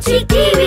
chiquito.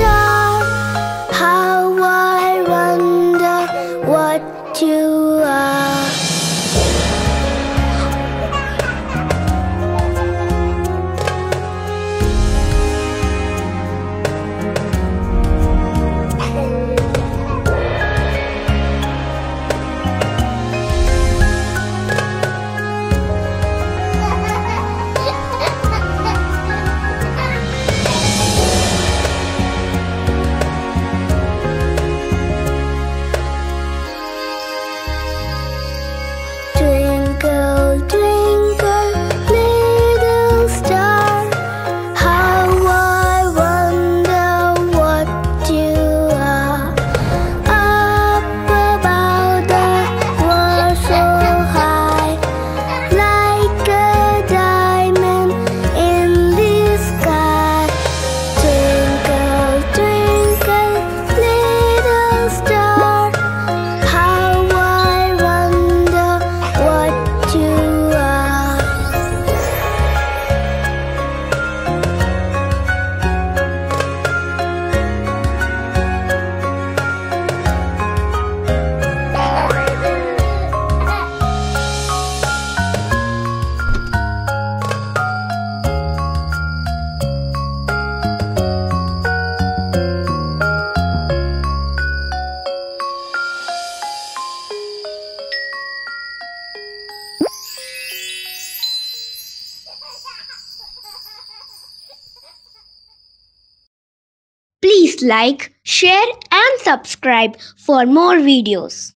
wonder how I wonder what you are. like, share and subscribe for more videos.